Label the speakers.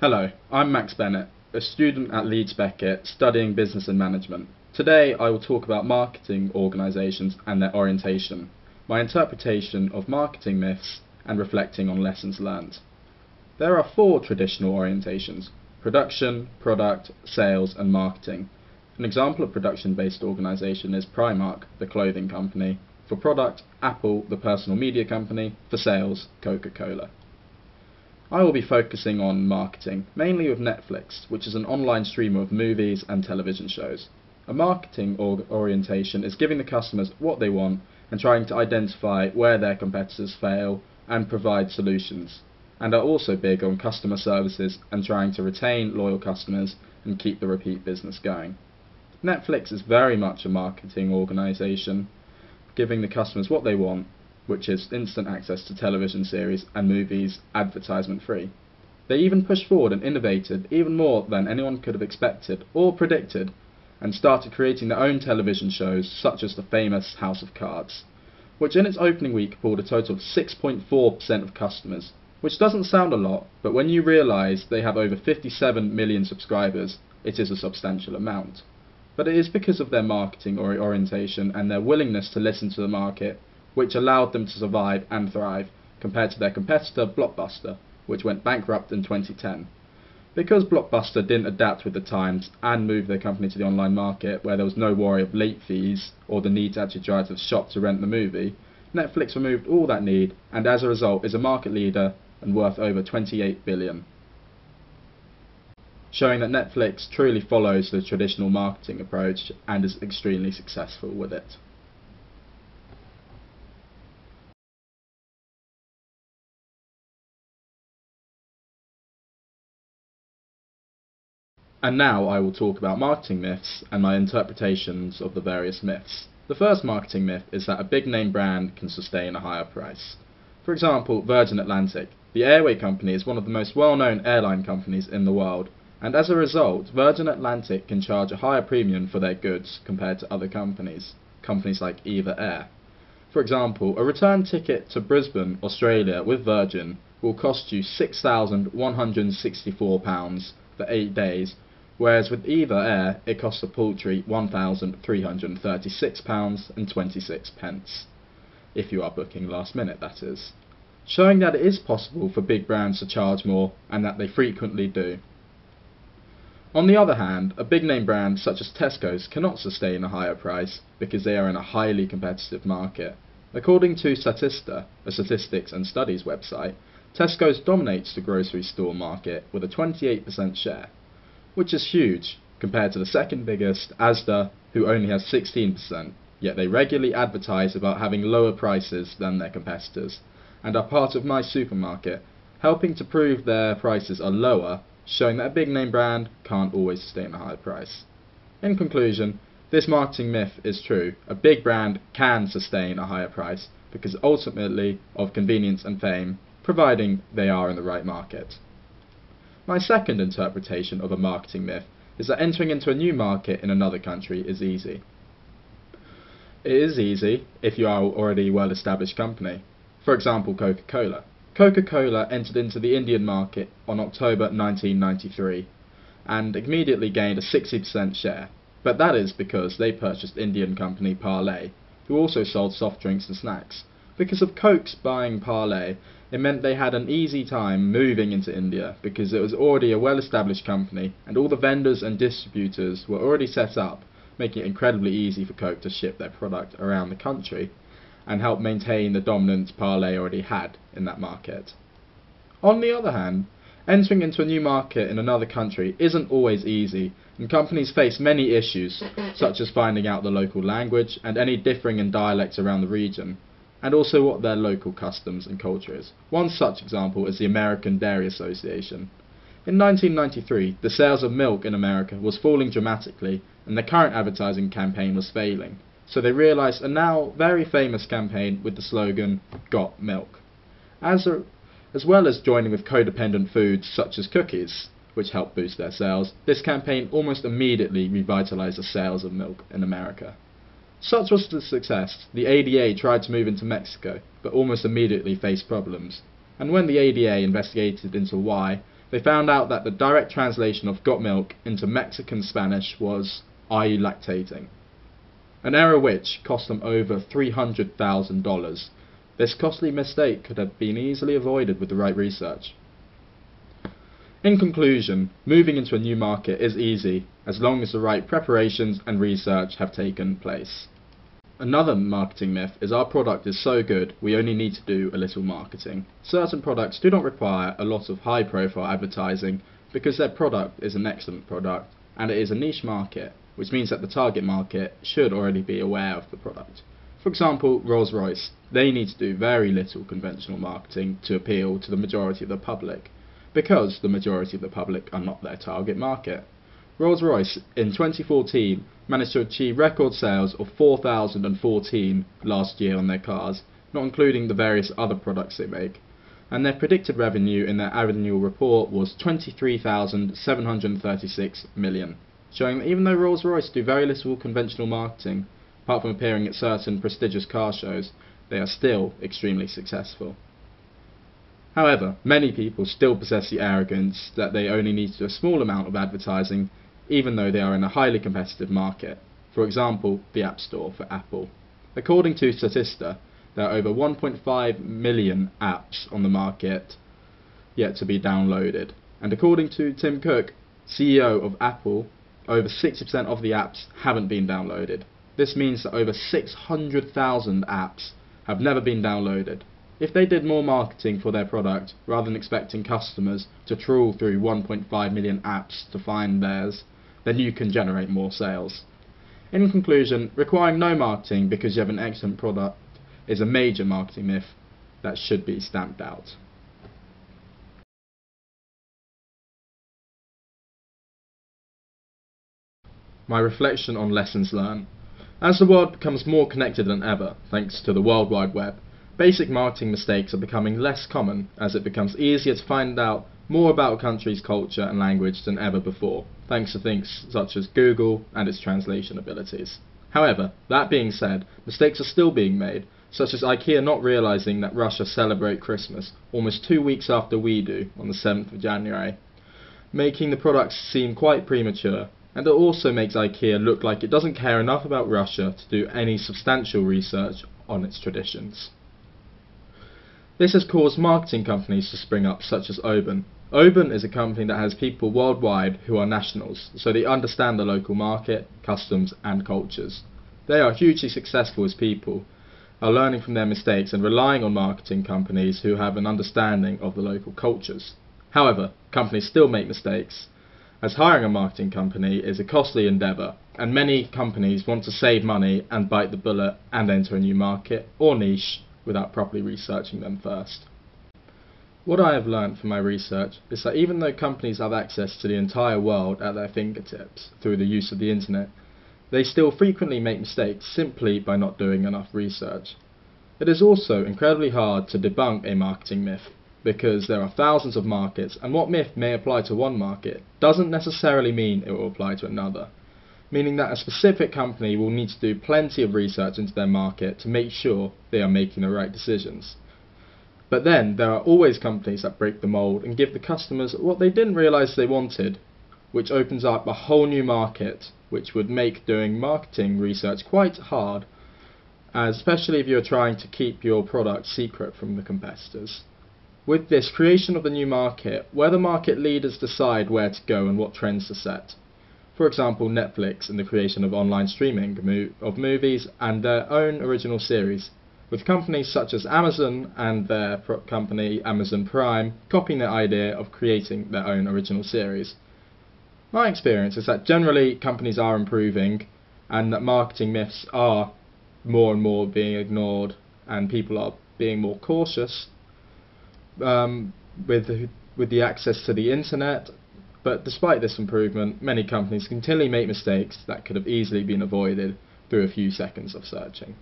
Speaker 1: Hello, I'm Max Bennett, a student at Leeds Beckett studying business and management. Today I will talk about marketing organisations and their orientation, my interpretation of marketing myths, and reflecting on lessons learned. There are four traditional orientations production, product, sales, and marketing. An example of production based organisation is Primark, the clothing company. For product, Apple, the personal media company. For sales, Coca Cola. I will be focusing on marketing, mainly with Netflix, which is an online streamer of movies and television shows. A marketing org- orientation is giving the customers what they want and trying to identify where their competitors fail and provide solutions, and are also big on customer services and trying to retain loyal customers and keep the repeat business going. Netflix is very much a marketing organisation, giving the customers what they want which is instant access to television series and movies advertisement free. They even pushed forward and innovated even more than anyone could have expected or predicted and started creating their own television shows such as the famous House of Cards, which in its opening week pulled a total of 6.4% of customers, which doesn't sound a lot, but when you realise they have over 57 million subscribers, it is a substantial amount. But it is because of their marketing or orientation and their willingness to listen to the market which allowed them to survive and thrive compared to their competitor Blockbuster, which went bankrupt in 2010. Because Blockbuster didn't adapt with the times and move their company to the online market where there was no worry of late fees or the need to actually drive to the shop to rent the movie, Netflix removed all that need and as a result is a market leader and worth over 28 billion. Showing that Netflix truly follows the traditional marketing approach and is extremely successful with it. And now I will talk about marketing myths and my interpretations of the various myths. The first marketing myth is that a big name brand can sustain a higher price. For example, Virgin Atlantic. The airway company is one of the most well known airline companies in the world, and as a result, Virgin Atlantic can charge a higher premium for their goods compared to other companies, companies like Eva Air. For example, a return ticket to Brisbane, Australia with Virgin will cost you £6,164 for 8 days whereas with Eva Air it costs a paltry £1,336.26, if you are booking last minute that is, showing that it is possible for big brands to charge more and that they frequently do. On the other hand, a big name brand such as Tesco's cannot sustain a higher price because they are in a highly competitive market. According to Statista, a statistics and studies website, Tesco's dominates the grocery store market with a 28% share which is huge compared to the second biggest, Asda, who only has 16%, yet they regularly advertise about having lower prices than their competitors, and are part of my supermarket, helping to prove their prices are lower, showing that a big name brand can't always sustain a high price. In conclusion, this marketing myth is true. A big brand can sustain a higher price because ultimately of convenience and fame, providing they are in the right market. My second interpretation of a marketing myth is that entering into a new market in another country is easy. It is easy if you are already a well established company. For example, Coca Cola. Coca Cola entered into the Indian market on October 1993 and immediately gained a 60% share, but that is because they purchased Indian company Parle, who also sold soft drinks and snacks. Because of Coke's buying Parle, it meant they had an easy time moving into India because it was already a well established company and all the vendors and distributors were already set up, making it incredibly easy for Coke to ship their product around the country and help maintain the dominance Parle already had in that market. On the other hand, entering into a new market in another country isn't always easy, and companies face many issues, such as finding out the local language and any differing in dialects around the region, and also what their local customs and culture is. One such example is the American Dairy Association. In 1993, the sales of milk in America was falling dramatically and the current advertising campaign was failing. So they realized a now very famous campaign with the slogan, Got Milk. As, a, as well as joining with codependent foods such as cookies, which helped boost their sales, this campaign almost immediately revitalized the sales of milk in America. Such was the success, the ADA tried to move into Mexico, but almost immediately faced problems. And when the ADA investigated into why, they found out that the direct translation of got milk into Mexican Spanish was are you lactating? An error which cost them over $300,000. This costly mistake could have been easily avoided with the right research. In conclusion, moving into a new market is easy as long as the right preparations and research have taken place. Another marketing myth is our product is so good we only need to do a little marketing. Certain products do not require a lot of high profile advertising because their product is an excellent product and it is a niche market, which means that the target market should already be aware of the product. For example, Rolls Royce, they need to do very little conventional marketing to appeal to the majority of the public, because the majority of the public are not their target market. Rolls-Royce in 2014 managed to achieve record sales of 4,014 last year on their cars, not including the various other products they make. And their predicted revenue in their annual report was 23,736 million, showing that even though Rolls-Royce do very little conventional marketing, apart from appearing at certain prestigious car shows, they are still extremely successful. However, many people still possess the arrogance that they only need a small amount of advertising even though they are in a highly competitive market. For example, the App Store for Apple. According to Statista, there are over 1.5 million apps on the market yet to be downloaded. And according to Tim Cook, CEO of Apple, over 60% of the apps haven't been downloaded. This means that over 600,000 apps have never been downloaded. If they did more marketing for their product, rather than expecting customers to trawl through 1.5 million apps to find theirs, then you can generate more sales. In conclusion, requiring no marketing because you have an excellent product is a major marketing myth that should be stamped out. My reflection on lessons learned. As the world becomes more connected than ever, thanks to the World Wide Web, basic marketing mistakes are becoming less common as it becomes easier to find out more about a country's culture and language than ever before, thanks to things such as Google and its translation abilities. However, that being said, mistakes are still being made, such as IKEA not realizing that Russia celebrate Christmas almost two weeks after we do, on the 7th of January, making the products seem quite premature, and it also makes IKEA look like it doesn't care enough about Russia to do any substantial research on its traditions. This has caused marketing companies to spring up such as Oban, Oban is a company that has people worldwide who are nationals, so they understand the local market, customs and cultures. They are hugely successful as people, are learning from their mistakes and relying on marketing companies who have an understanding of the local cultures. However, companies still make mistakes, as hiring a marketing company is a costly endeavour, and many companies want to save money and bite the bullet and enter a new market or niche without properly researching them first. What I have learned from my research is that even though companies have access to the entire world at their fingertips through the use of the internet, they still frequently make mistakes simply by not doing enough research. It is also incredibly hard to debunk a marketing myth because there are thousands of markets and what myth may apply to one market doesn't necessarily mean it will apply to another, meaning that a specific company will need to do plenty of research into their market to make sure they are making the right decisions. But then there are always companies that break the mold and give the customers what they didn't realize they wanted, which opens up a whole new market, which would make doing marketing research quite hard, especially if you're trying to keep your product secret from the competitors. With this creation of the new market, where the market leaders decide where to go and what trends to set. For example, Netflix and the creation of online streaming of movies and their own original series, with companies such as Amazon and their company Amazon Prime copying their idea of creating their own original series. My experience is that generally companies are improving and that marketing myths are more and more being ignored and people are being more cautious um, with, the, with the access to the internet. But despite this improvement, many companies continually make mistakes that could have easily been avoided through a few seconds of searching.